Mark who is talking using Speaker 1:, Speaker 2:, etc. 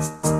Speaker 1: Bye.